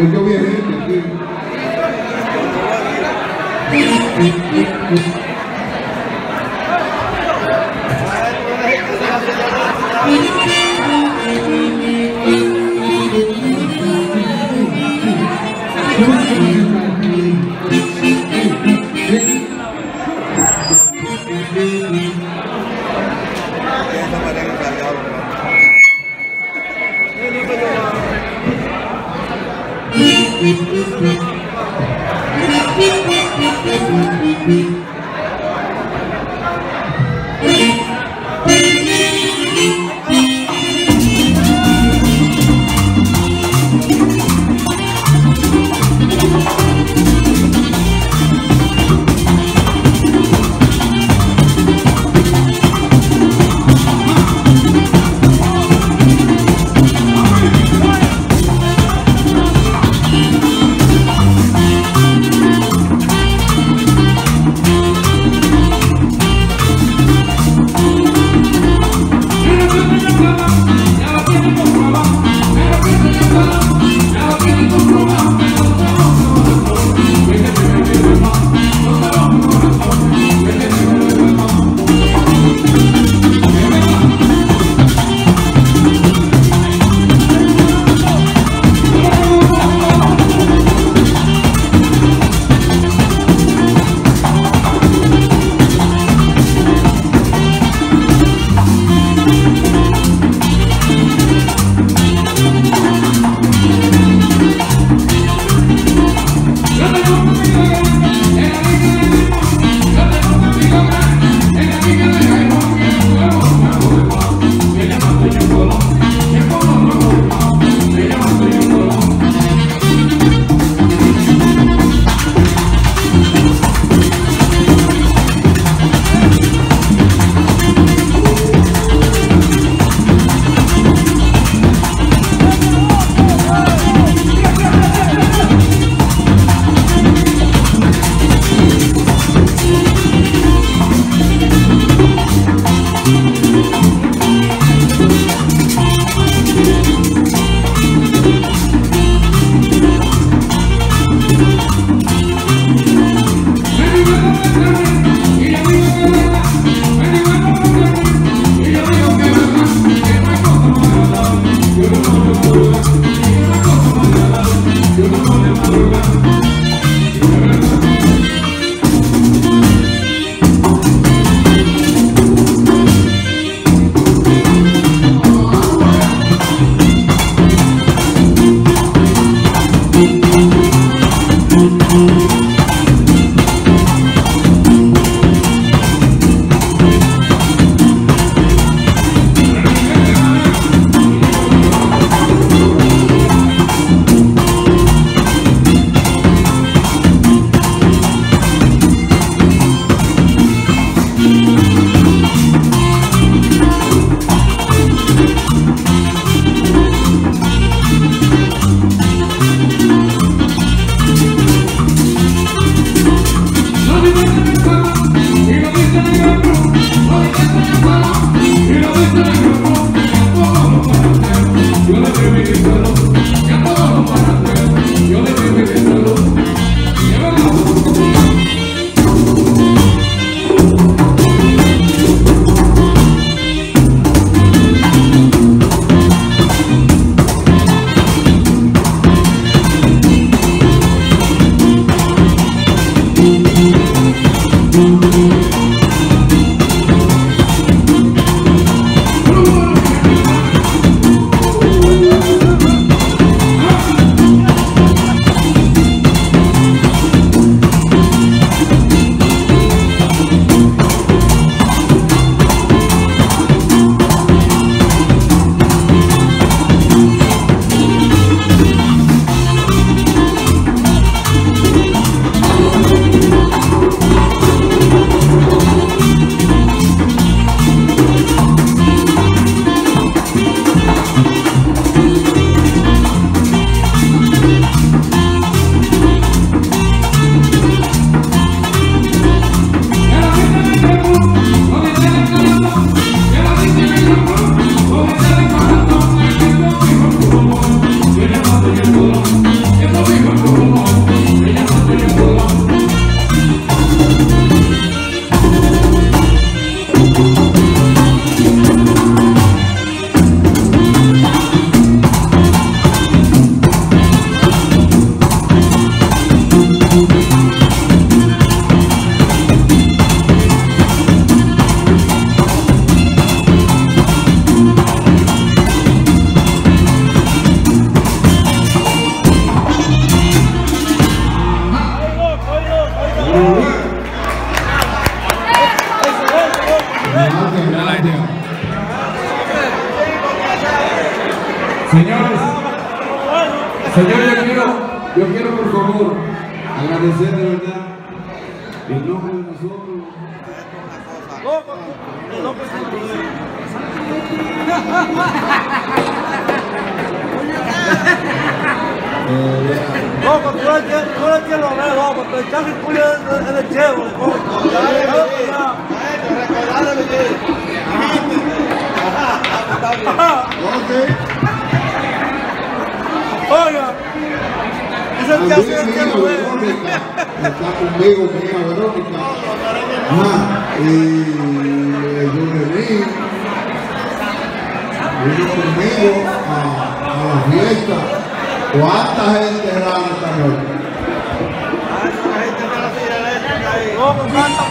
Eu o berrete aqui. Todos cantan.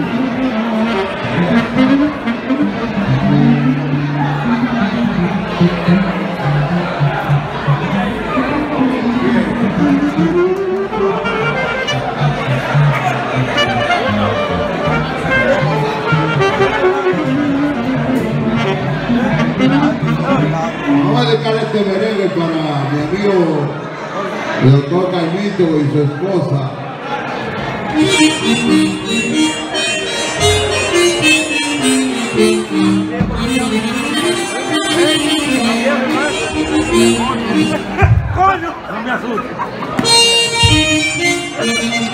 dedicar este merengue para mi amigo el doctor Calmito y su esposa. ¡Coño! No me asustes.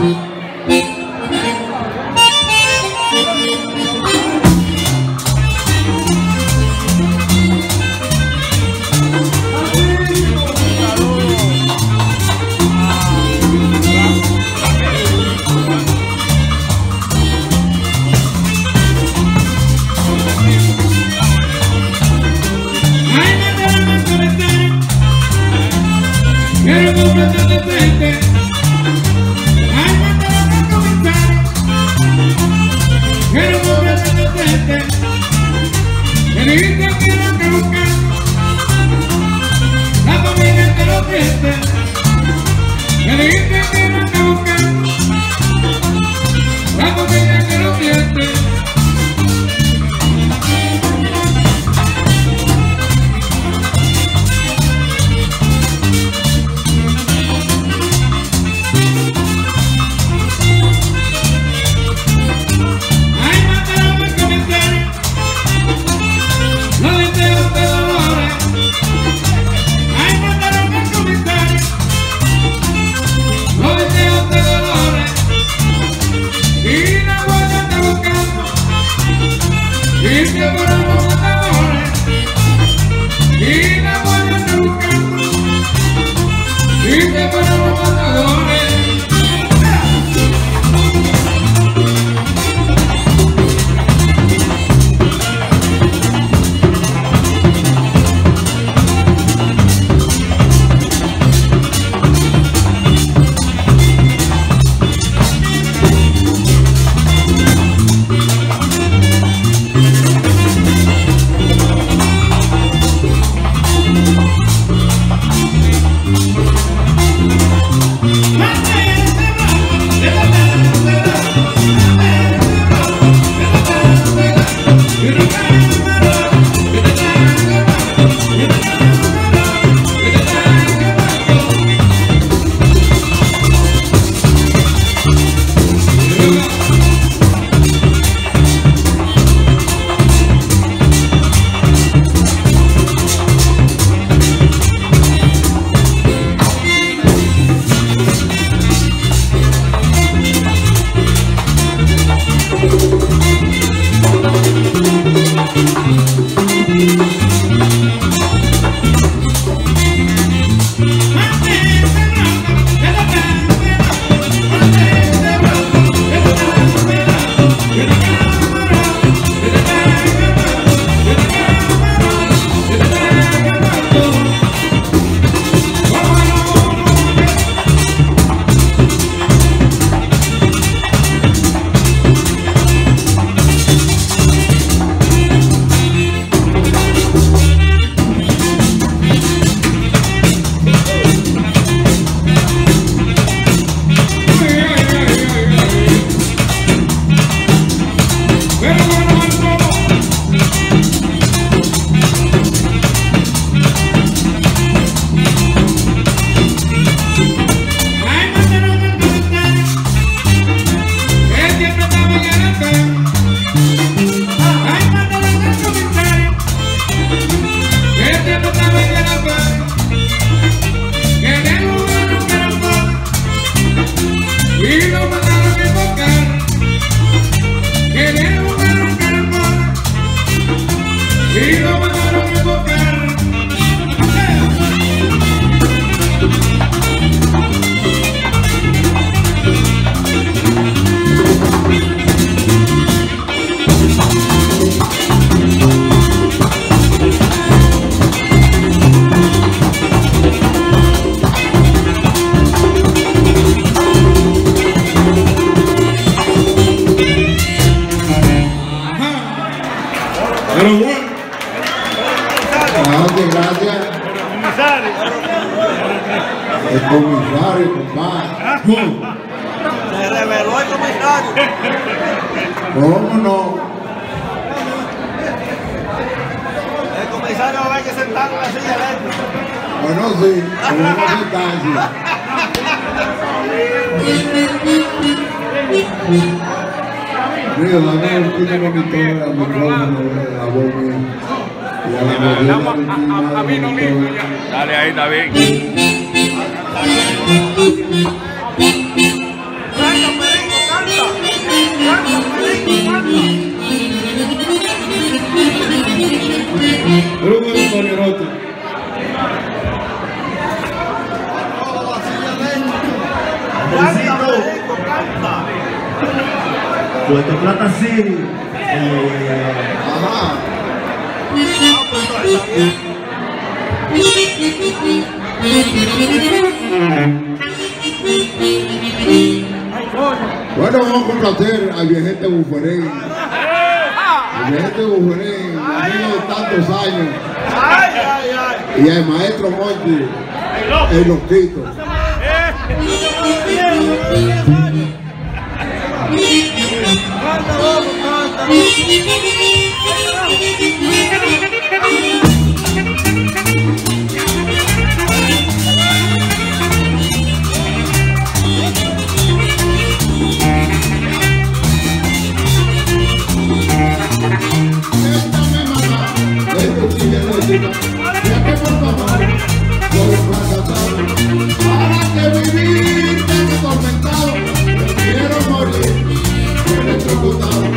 Ay, Bobby. El loquito. Canta, loco, canta. puta.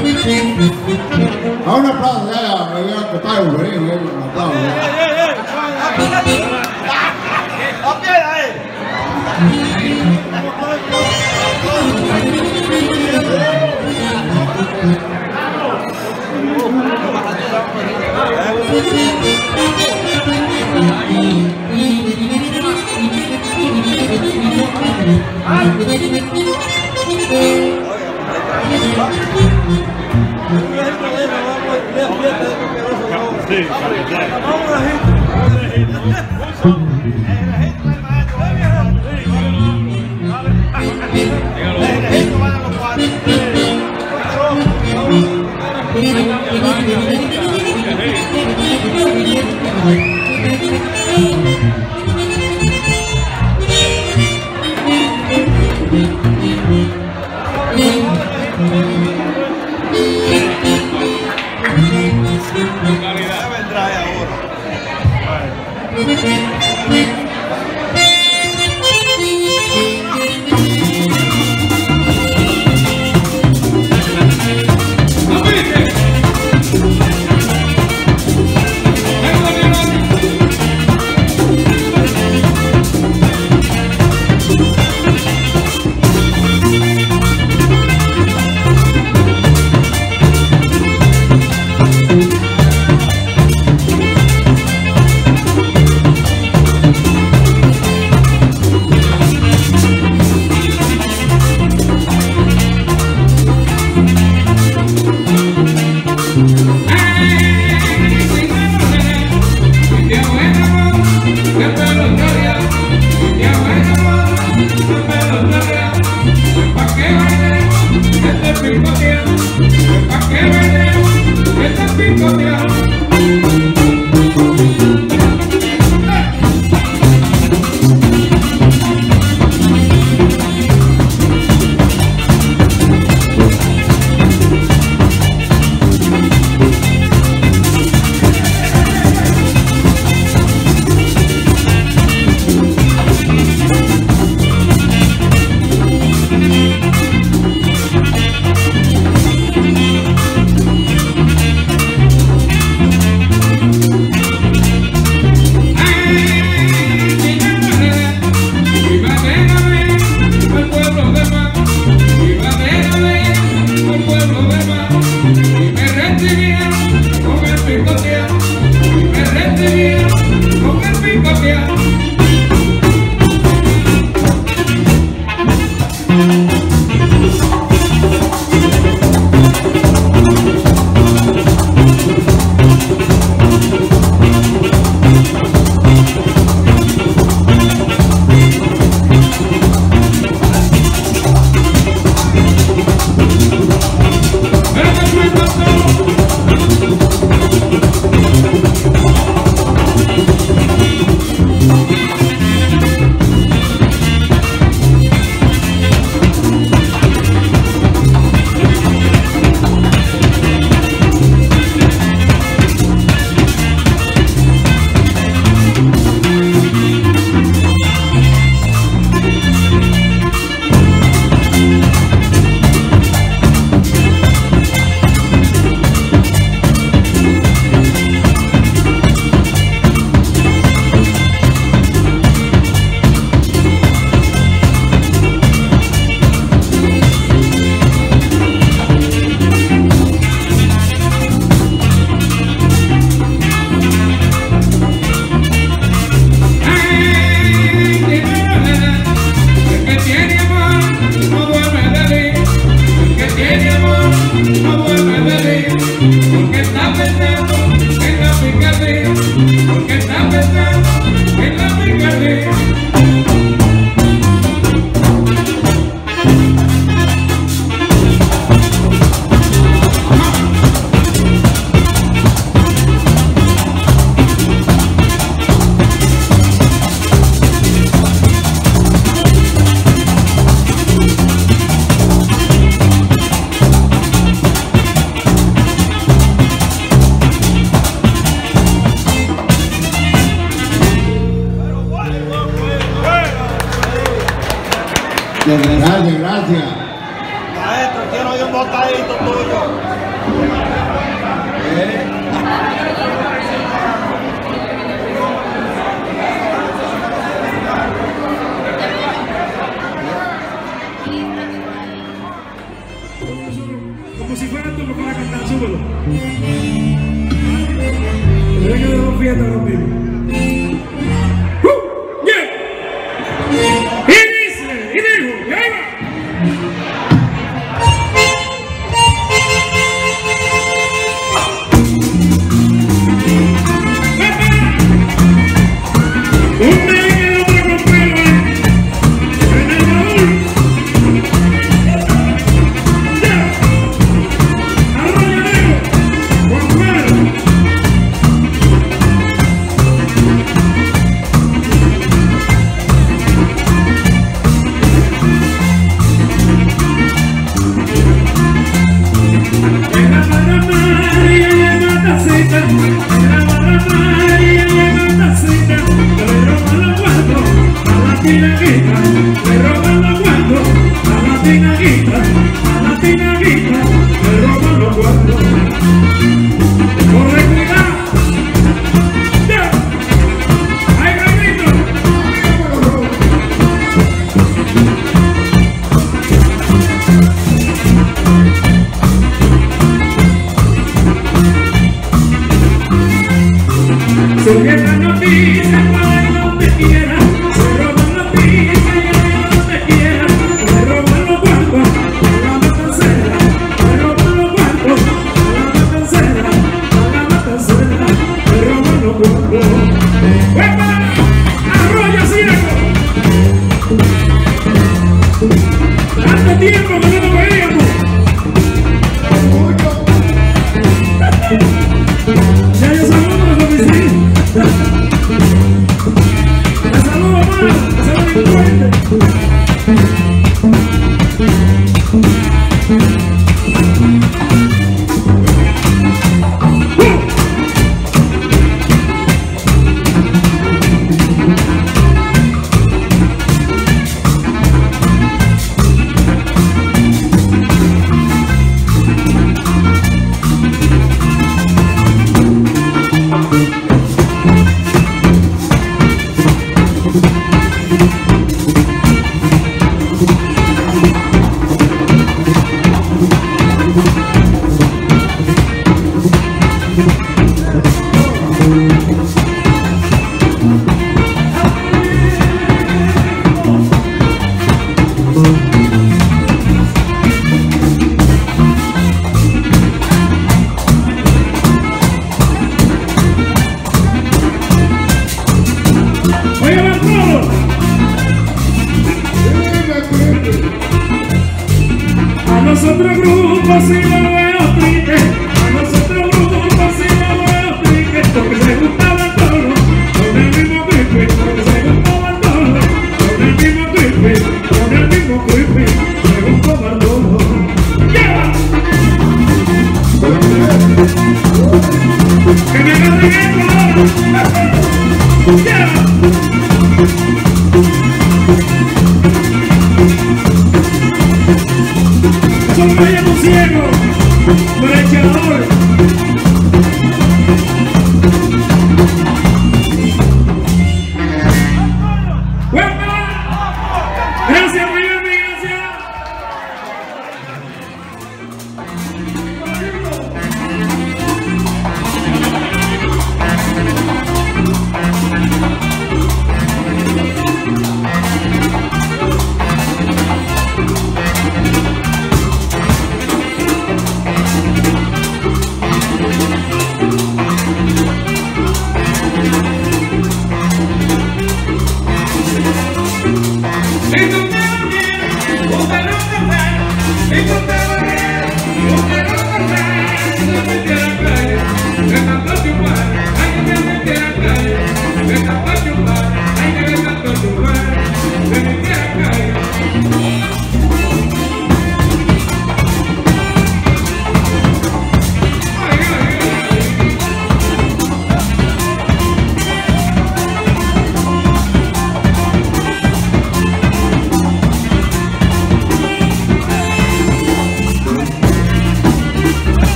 A un aplauso, ya, ya, ya, que está un aplauso. Thank you. Hey,